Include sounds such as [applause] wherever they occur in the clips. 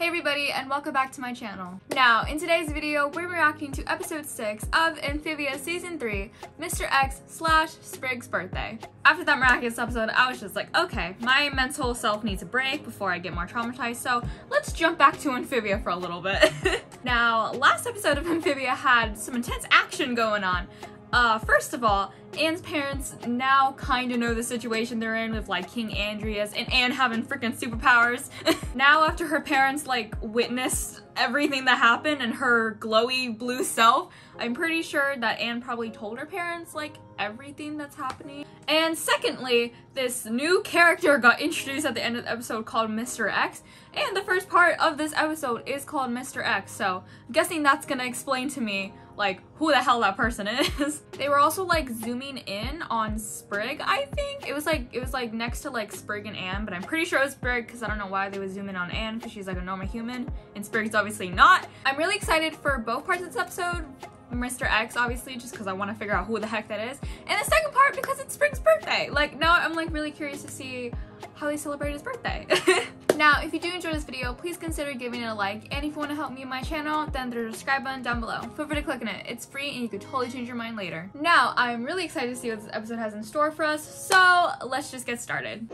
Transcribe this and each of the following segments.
Hey everybody and welcome back to my channel. Now, in today's video, we're reacting to episode 6 of Amphibia Season 3, Mr. X slash Sprig's birthday. After that miraculous episode, I was just like, okay, my mental self needs a break before I get more traumatized, so let's jump back to Amphibia for a little bit. [laughs] now, last episode of Amphibia had some intense action going on. Uh, first of all, Anne's parents now kind of know the situation they're in with like King Andrias and Anne having freaking superpowers. [laughs] now after her parents like witnessed everything that happened and her glowy blue self, I'm pretty sure that Anne probably told her parents like everything that's happening. And secondly, this new character got introduced at the end of the episode called Mr. X, and the first part of this episode is called Mr. X, so I'm guessing that's gonna explain to me like who the hell that person is. [laughs] they were also like zooming in on Sprig, I think. It was like it was like next to like Sprig and Anne, but I'm pretty sure it was Sprig because I don't know why they would zoom in on Anne because she's like a normal human and Sprig's obviously not. I'm really excited for both parts of this episode. Mr. X, obviously, just because I want to figure out who the heck that is. And the second part, because it's Sprig's birthday. Like, now I'm, like, really curious to see how they celebrate his birthday. [laughs] now, if you do enjoy this video, please consider giving it a like. And if you want to help me and my channel, then there's a subscribe button down below. Feel free to click on it. It's free and you could totally change your mind later. Now, I'm really excited to see what this episode has in store for us. So, let's just get started.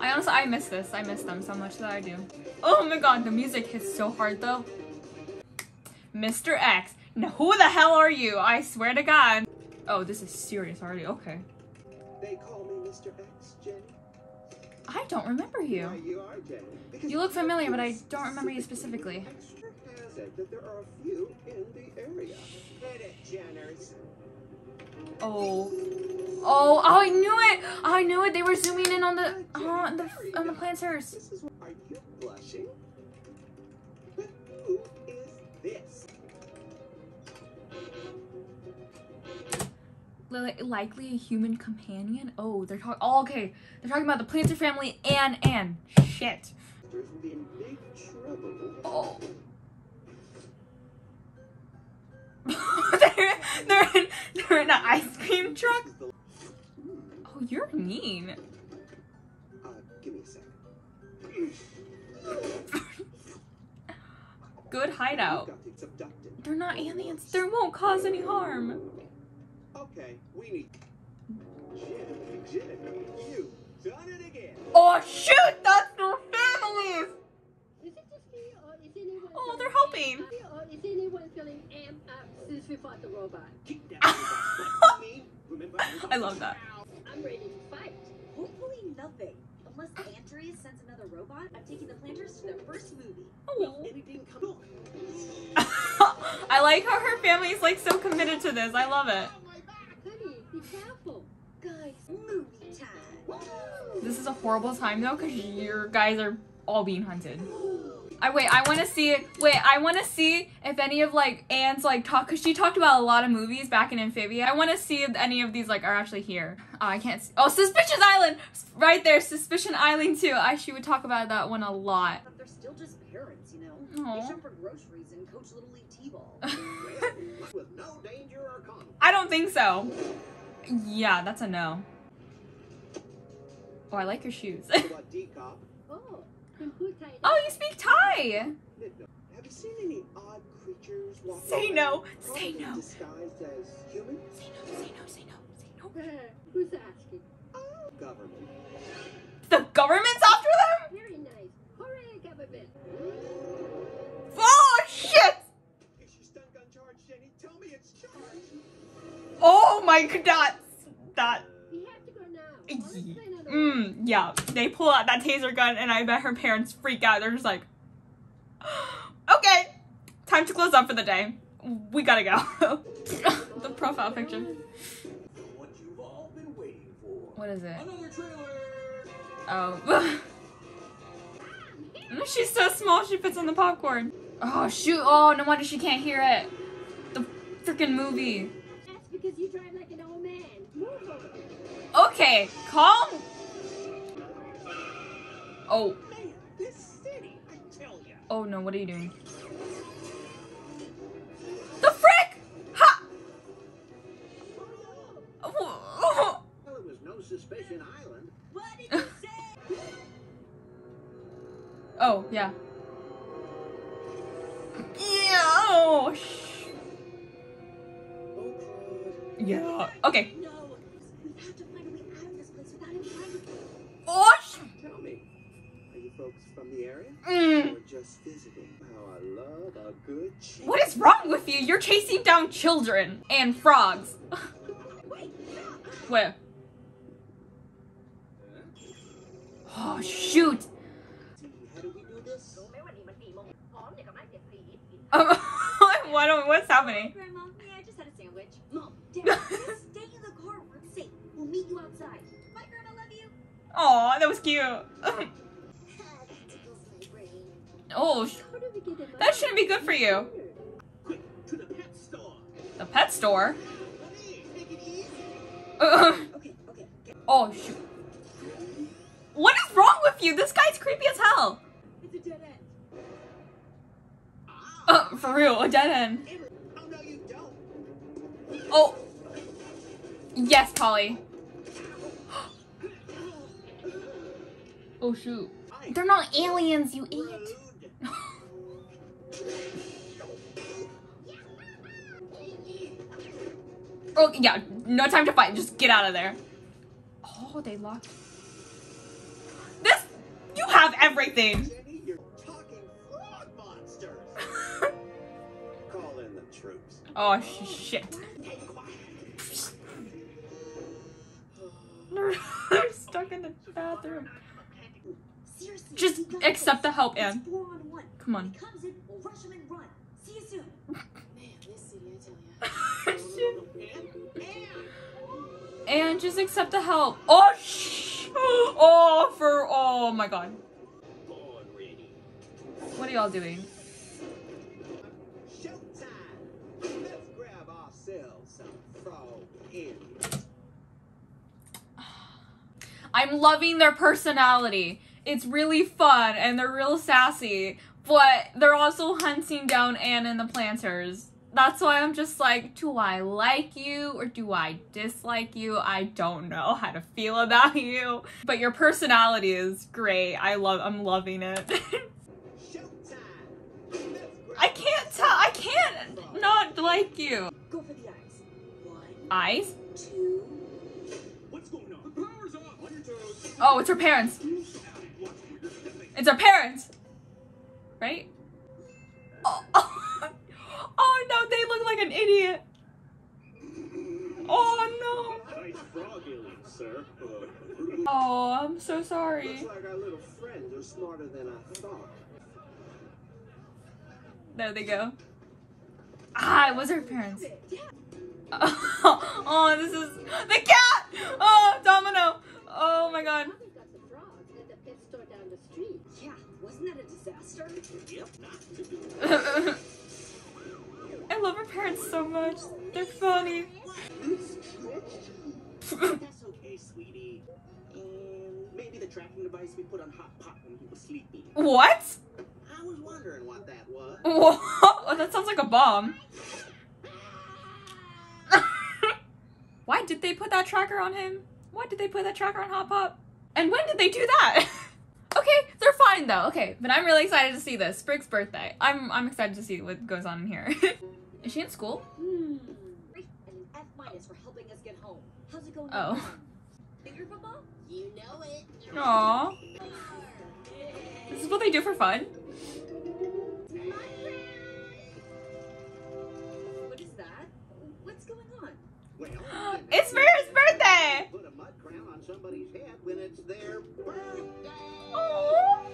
I honestly, I miss this. I miss them so much that I do. Oh my god, the music hits so hard though. Mr. X. Now, who the hell are you? I swear to God. Oh, this is serious already. Okay. They call me Mr. X, Jenny. I don't remember you. Why, you are Jenny. You look familiar, but I don't remember you specifically. Extra has it that there are a few in the area. Hit it, Jenners. Oh. Oh, oh, I knew it! I knew it! They were zooming in on the, uh, on the, on the Plantars. This is are you blushing? Likely a human companion? Oh, they're talking, oh, okay. They're talking about the Plantar family and Anne. Shit. There's been big trouble. Oh. they're, [laughs] they're, in, they're in an ice cream truck? This is the- Oh, you're mean. Uh, give me a second. Good hideout. They're not aliens. They won't cause any harm. Okay, we need. Jenny, Jenny, you done it again. Oh, shoot! That's their families! Is it just me, or is anyone Oh, they're helping. Or is anyone feeling amped up since we fought the robot? Keep down. Me, remember, I love that. I'm ready to fight. Hopefully nothing. Unless Andrias sends another robot, I'm taking the Plantars to their first movie. Oh. Anything come. [laughs] I like how her family's like so committed to this. I love it. Is a horrible time though, because your guys are all being hunted. I wait. I want to see. Wait. I want to see if any of like Anne's like talk, because she talked about a lot of movies back in Amphibia. I want to see if any of these like are actually here. Oh, I can't. See. Oh, Suspicious Island, right there. Suspicion Island too. I she would talk about that one a lot. But they're still just parents, you know? Aw. They shop for groceries and coach Little League T-ball. [laughs] With no danger or conflict. I don't think so. Yeah, that's a no. Oh, I like your shoes. [laughs] Oh, then who tied oh, you speak Thai. Have you seen any odd creatures walking Say no. Say no. Disguised as humans? Say no. Say no. Say no. Say no. Uh, who's asking? Oh, government. The government's after them? Very nice. Hooray, government. Oh shit! Is your stun gun charged, Jenny? Tell me it's charged. Oh my god, that's that. We have to go now. Or let's Ye- try another one. Mm, yeah. They pull out that taser gun, and I bet her parents freak out. They're just like, [gasps] okay, time to close up for the day. We gotta go. [laughs] the profile picture. What you've all been waiting for. What is it? Another trailer. Oh. [laughs] She's so small, she fits in the popcorn. Oh, shoot. Oh, no wonder she can't hear it. The freaking movie. That's because you drive like an old man. Okay, calm. Oh, Man, this city, I tell ya. oh no, what are you doing? The frick! Ha! Oh, Well, it was no suspicion island. what did you [laughs] say? oh yeah. Yeah. Oh, sh- Oh, yeah. Okay. What is wrong with you? You're chasing down children and frogs. Where? Oh, shoot. Um, [laughs] what, what's happening? Grandma, I just had a sandwich. Mom, that was cute. [laughs] oh, that shouldn't be good for you. The pet store. [laughs] Oh, shoot. What is wrong with you? This guy's creepy as hell. Uh, for real, a dead end. Oh. Oh. Yes, Polly. [gasps] Oh, shoot. They're not aliens, you idiot. Oh, yeah, no time to fight. Just get out of there. Oh, they locked. This. You have everything. Jenny, you're talking frog monsters. [laughs] Call in the troops. Oh, sh- shit. They're [laughs] stuck in the bathroom. Seriously. Just accept the help, Anne. four on one. Come on. And just accept the help. Oh, shh. Oh, for. Oh my god. What are y'all doing? I'm loving their personality. It's really fun and they're real sassy, but they're also hunting down Anne and the Plantars. That's why I'm just like, do I like you or do I dislike you? I don't know how to feel about [laughs] you. But your personality is great. I love I'm loving it. Showtime. Let's grab I can't tell I can't not like you. Go for the eyes. One, Eyes? two. What's going on? The power's off. On your toes. Oh, it's her parents. Watch where you're stepping. It's her parents. Right? [laughs] Oh, oh no, they look like an idiot. Oh Nice frog aliens, sir. no. Oh, I'm so sorry. Looks like our little friends are smarter than I thought. There they go. Ah, it was her parents. Yeah. [laughs] oh, this is the cat. Oh, Domino. Oh my god. Now they've got the frogs at the pet store down the street. Yeah. Wasn't that a disaster? Yep, not to do. I love her parents so much. They're funny. That's okay, sweetie. And maybe the tracking device we put on Hop Pop when he was sleeping. What? I was wondering what that was. [laughs] Whoa, that sounds like a bomb. [laughs] Why did they put that tracker on him? Why did they put that tracker on Hop Pop? And when did they do that? [laughs] okay, they're fine though. Okay, but I'm really excited to see this. Sprig's birthday. I'm I'm excited to see what goes on in here. [laughs] Is she in school? Hmm. And an F minus for helping us get home. How's it going? Oh. Finger football? You know it. Aww. This is what they do for fun. What is that? What's going on? Well, [gasps] It's Vera's birthday! Put a mud crown on somebody's head when it's their birthday. Aww.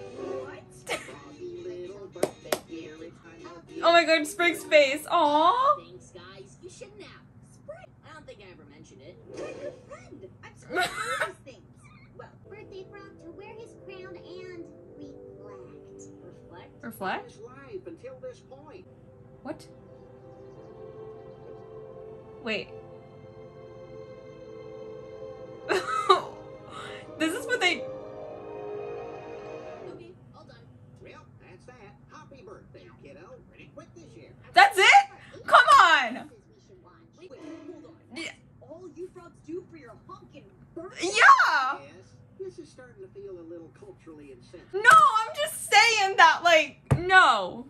What? Froggy little birthday here, it's [laughs] honey. Oh my god, Sprig's face. Aww. Thanks, guys. You shouldn't have. Sprig. I don't think I ever mentioned it. You're a good friend. I'm supposed to things. Well, Birthday frog to wear his crown and reflect. reflect. Reflect? Life until this point. What? Wait. No, I'm just saying that, like, no.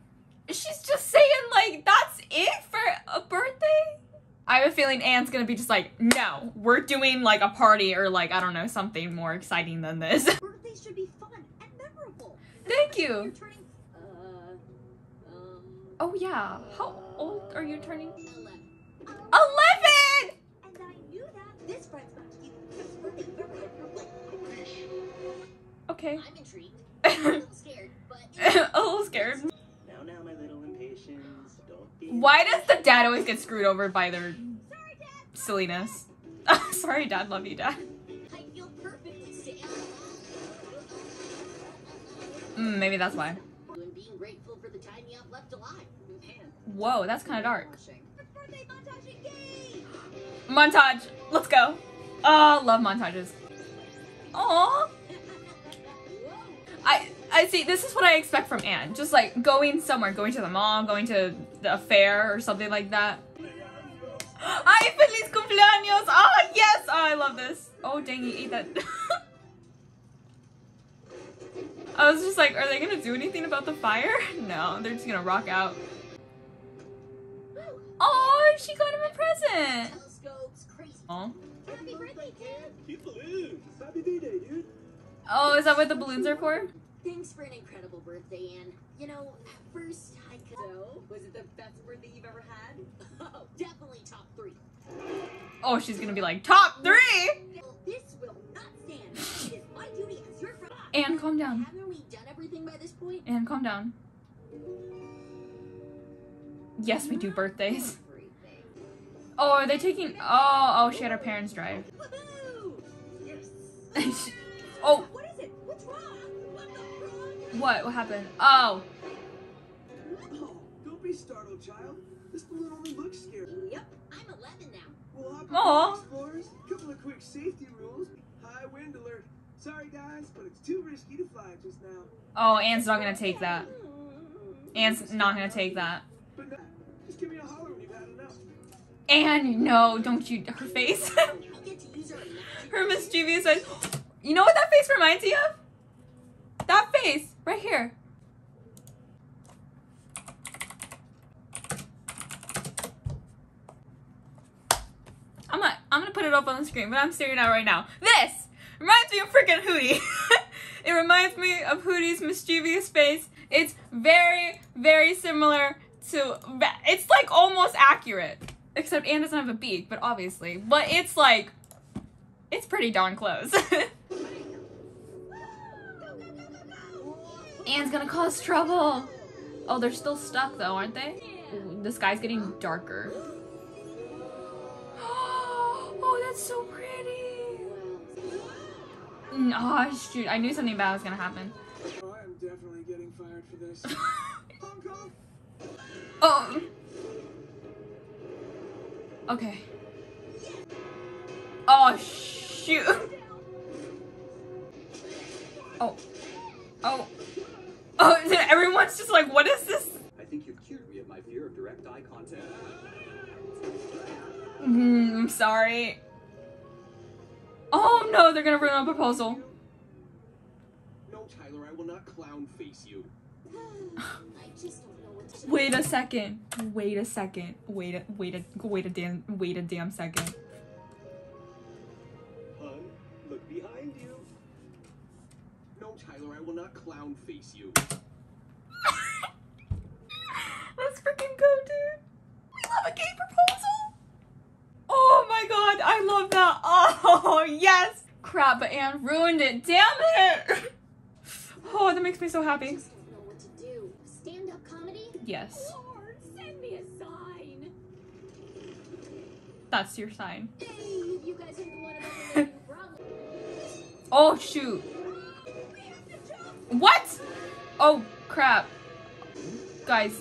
She's just saying like that's it for a birthday. I have a feeling Anne's gonna be just like, no, we're doing like a party or like I don't know something more exciting than this. [laughs] Birthdays should be fun and memorable. Thank You're you. turning. Uh. Um. Oh yeah, how old are you turning? 11. Eleven. And I knew that. This friend's about to give you the best birthday you've ever in your life. Okay. I'm intrigued. [laughs] I'm a little scared, but. [laughs] a little scared. Now, now, my little impatience. Don't be. Why does the dad always get screwed over by their Sorry, Dad. silliness? [laughs] Sorry, dad. Love you, dad. I feel perfect, Sam. Mm, maybe that's why. And being grateful for the time you have left alive. Whoa, that's kind of dark. Montage. Let's go. Oh, love montages. Aw. I I see. This is what I expect from Anne. Just like going somewhere, going to the mall, going to the fair or something like that. [gasps] Ay, feliz cumpleaños! Oh yes! Oh, I love this. Oh dang, he ate that. [laughs] I was just like, are they gonna do anything about the fire? [laughs] No, they're just gonna rock out. [gasps] Oh, she got him a present. Telescopes, crazy. Oh. Happy birthday, Dad! Happy D-Day, dude. Oh, is that what the balloons are for? Thanks for an incredible birthday, Anne. You know, at first I could. So, was it the best birthday you've ever had? Oh, definitely top three. Oh, she's gonna be like top three. This will not stand. It is my duty as your friend. Anne, calm down. Haven't we done everything by this point? Anne, calm down. Yes, we do birthdays. Oh, are they taking? Oh, oh, she had her parents drive. Woohoo! Yes. [laughs] oh, what? What happened? Oh, Oh, don't be startled, child. This balloon only looks scary. Yep, I'm 11 now. We'll hop Aw. on explorers. Couple of quick safety rules. High wind alert. Sorry, guys, but it's too risky to fly just now. oh, Anne's not gonna take that. Anne's not gonna take that. But no, just give me a holler when you've had enough. Anne, no, don't you? Her face, I get to use our imagination. [laughs] her mischievous face. You know what that face reminds you of? That face right here. I'm not. I'm gonna put it up on the screen, but I'm staring at it right now. This reminds me of freaking Hootie. [laughs] it reminds me of Hootie's mischievous face. It's very, very similar to. It's like almost accurate, except Anne doesn't have a beak, but obviously, but it's like, it's pretty darn close. [laughs] Anne's gonna cause trouble. Oh, they're still stuck though, aren't they? Ooh, the sky's getting darker. [gasps] Oh, that's so pretty. Mm, oh, shoot. I knew something bad was gonna happen. I am definitely getting fired for this. [laughs] Oh. Okay. Oh, shoot. Oh. Oh. Oh, everyone's just like, what is this? I think you've cured me of my fear of direct eye contact. Mm, I'm sorry. Oh no, they're gonna ruin a proposal. No, Tyler, I will not clown face you. [sighs] I just don't know what to Wait a second. Wait a second. Wait a wait a wait a damn wait a damn second. Will not clown face you. [laughs] Let's freaking go, dude. We love a gay proposal. Oh my god, I love that. [laughs] Oh yes. Crap, but Anne ruined it. Damn it. [laughs] Oh, that makes me so I happy. just don't know what to do. Stand up comedy? Yes, Lord, send me a sign. that's your sign. Hey, you guys ain't the one about the. Oh shoot. What? Oh crap. Guys,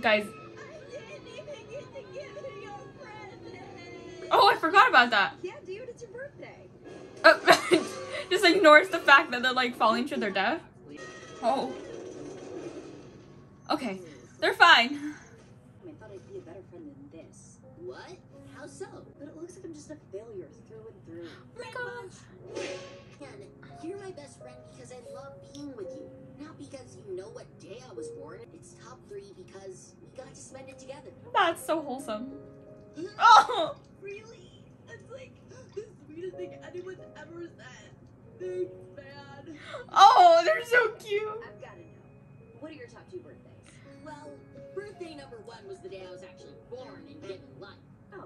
guys. I didn't even get to give you your present. Oh, I forgot about that. Yeah, dude, it's your birthday. Uh, [laughs] just ignores the fact that they're like falling to their death. Oh. Okay, they're fine. I thought I'd be a better friend than this. What? How so? But it looks like I'm just a failure through and through. Friend bunch. And you're my best friend I love being with you. Not because you know what day I was born. It's top three because we got to spend it together. That's so wholesome. [gasps] Oh, Really? That's like the sweetest thing anyone's ever said. Thanks, man. oh, they're so cute. I've got to know. What are your top two birthdays? Well, birthday number one was the day I was actually born and given life. Oh,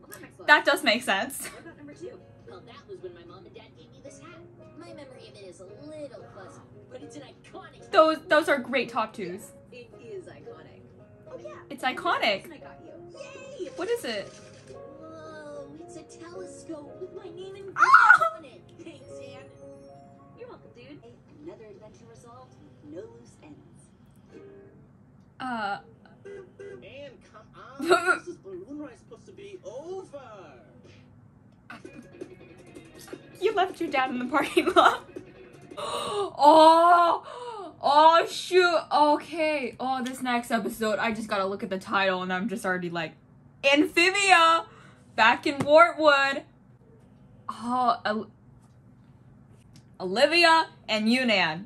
well, that makes a lot That does make sense. sense. What about number two? Well, that was when my mom and dad gave me this hat. My memory of it is a little fuzzy, but it's an iconic. Those those are great top twos. It is iconic. Oh, yeah. It's iconic. I got you. Yay! What is it? Whoa, it's a telescope with my name and Ah! on it. Thanks, Anne. You're welcome, dude. Another adventure resolved. No loose ends. Uh, And come on, [laughs] this is balloon ride supposed to be over. [laughs] you left your dad in the parking lot. [laughs] Oh, oh shoot. Okay. Oh, this next episode, I just gotta look at the title and I'm just already like, Amphibia, back in Wartwood. Oh, Ol- Olivia and Yunan.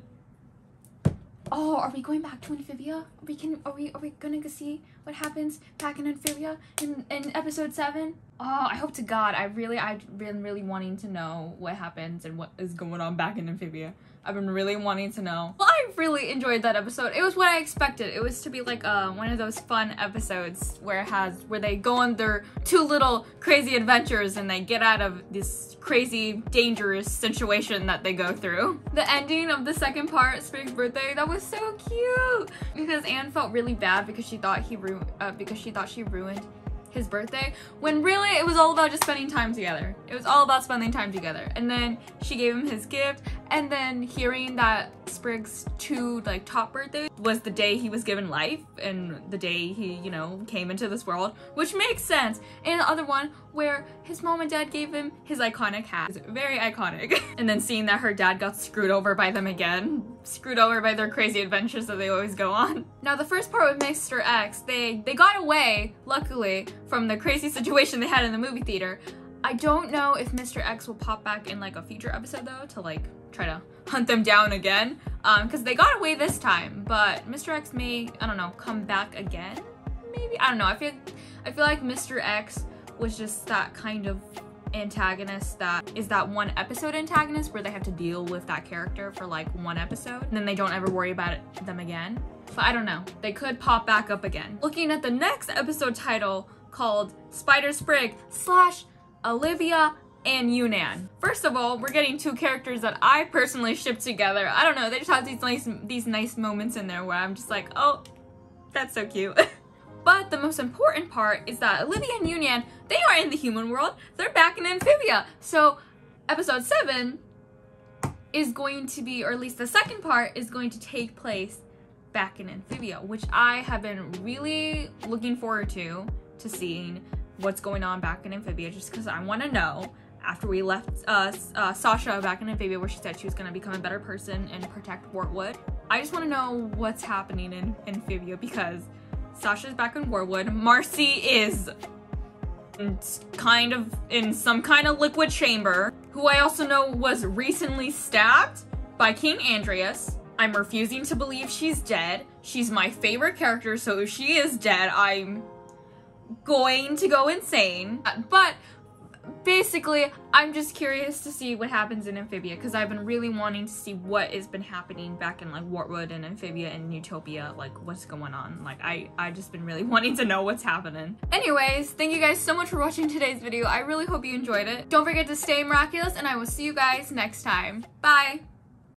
Oh, are we going back to Amphibia? Are we can are we are we gonna go see what happens back in Amphibia in, in episode seven? Oh, I hope to God. I really I've been really wanting to know what happens and what is going on back in Amphibia. I've been really wanting to know. Well, really enjoyed that episode. It was what I expected. It was to be like uh, one of those fun episodes where has where they go on their two little crazy adventures and they get out of this crazy dangerous situation that they go through. The ending of the second part, Sprig's birthday, that was so cute because Anne felt really bad because she thought he ru- uh, because she thought she ruined his birthday when really it was all about just spending time together. It was all about spending time together. And then she gave him his gift and then hearing that Sprig's two like top birthdays was the day he was given life and the day he, you know, came into this world, which makes sense. And the other one where his mom and dad gave him his iconic hat. It's very iconic. [laughs] and then seeing that her dad got screwed over by them again, screwed over by their crazy adventures that they always go on. Now the first part with Mr. X, they they got away, luckily, from the crazy [laughs] situation they had in the movie theater. I don't know if Mr. X will pop back in like a future episode though to like try to hunt them down again. Um, because they got away this time, but Mr. X may, I don't know, come back again? Maybe? I don't know. I feel I feel like Mr. X was just that kind of antagonist that is that one episode antagonist where they have to deal with that character for like one episode and then they don't ever worry about it, them again. But I don't know. They could pop back up again. Looking at the next episode title called Spider Sprig slash Olivia and Yunan. First of all, we're getting two characters that I personally ship together. I don't know, they just have these nice these nice moments in there where I'm just like, oh, that's so cute. [laughs] But the most important part is that Olivia and Yunan, they are in the human world. They're back in Amphibia. So episode 7 is going to be, or at least the second part, is going to take place back in Amphibia, which I have been really looking forward to, to seeing what's going on back in Amphibia, just because I want to know after we left uh, uh, Sasha back in Amphibia, where she said she was going to become a better person and protect Wartwood. I just want to know what's happening in Amphibia because Sasha's back in Wartwood. Marcy is kind of in some kind of liquid chamber, who I also know was recently stabbed by King Andrias. I'm refusing to believe she's dead. She's my favorite character, so if she is dead, I'm going to go insane. Uh, but basically, I'm just curious to see what happens in Amphibia because I've been really wanting to see what has been happening back in like Wartwood and Amphibia and Newtopia, like what's going on. Like I, I just been really [laughs] wanting to know what's happening. Anyways, thank you guys so much for watching today's video. I really hope you enjoyed it. Don't forget to stay miraculous and I will see you guys next time. Bye!